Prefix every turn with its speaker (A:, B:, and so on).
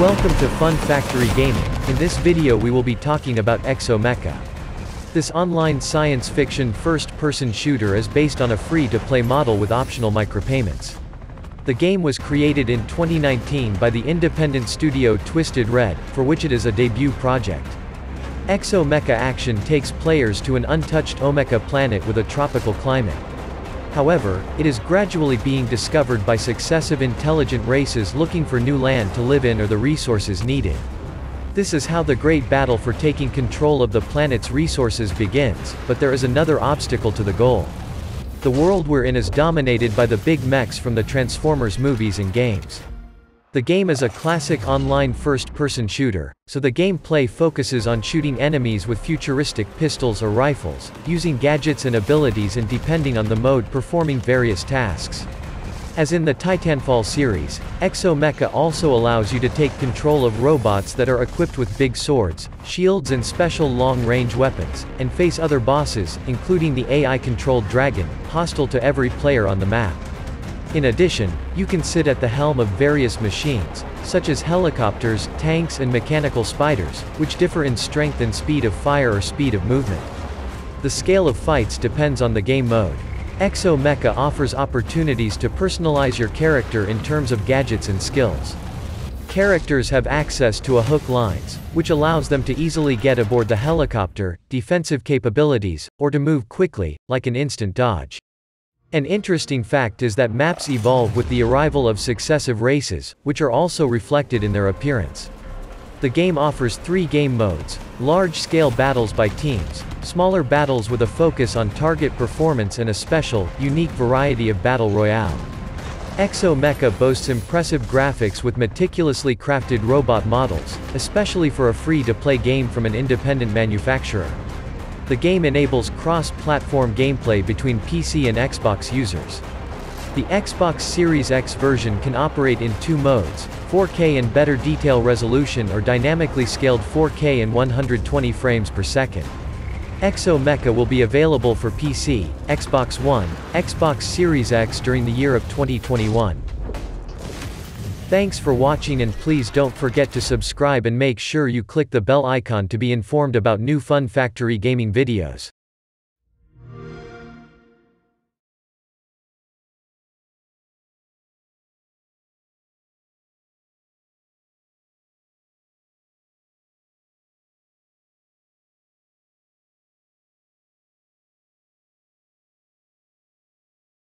A: Welcome to Fun Factory Gaming. In this video we will be talking about Exomecha. This online science fiction first-person shooter is based on a free-to-play model with optional micropayments. The game was created in 2019 by the independent studio Twisted Red, for which it is a debut project. Exomecha Action takes players to an untouched Omecha planet with a tropical climate. However, it is gradually being discovered by successive intelligent races looking for new land to live in or the resources needed. This is how the great battle for taking control of the planet's resources begins, but there is another obstacle to the goal. The world we're in is dominated by the big mechs from the Transformers movies and games. The game is a classic online first-person shooter, so the gameplay focuses on shooting enemies with futuristic pistols or rifles, using gadgets and abilities and depending on the mode performing various tasks. As in the Titanfall series, Exomecha also allows you to take control of robots that are equipped with big swords, shields and special long-range weapons, and face other bosses, including the AI-controlled dragon, hostile to every player on the map. In addition, you can sit at the helm of various machines, such as helicopters, tanks and mechanical spiders, which differ in strength and speed of fire or speed of movement. The scale of fights depends on the game mode. Exomecha offers opportunities to personalize your character in terms of gadgets and skills. Characters have access to a hook lines, which allows them to easily get aboard the helicopter, defensive capabilities, or to move quickly, like an instant dodge. An interesting fact is that maps evolve with the arrival of successive races, which are also reflected in their appearance. The game offers three game modes, large-scale battles by teams, smaller battles with a focus on target performance and a special, unique variety of battle royale. Exomecha boasts impressive graphics with meticulously crafted robot models, especially for a free-to-play game from an independent manufacturer. The game enables cross-platform gameplay between PC and Xbox users. The Xbox Series X version can operate in two modes, 4K and better detail resolution or dynamically scaled 4K and 120 frames per second. Exomecha will be available for PC, Xbox One, Xbox Series X during the year of 2021. Thanks for watching and please don't forget to subscribe and make sure you click the bell icon to be informed about new Fun Factory gaming videos.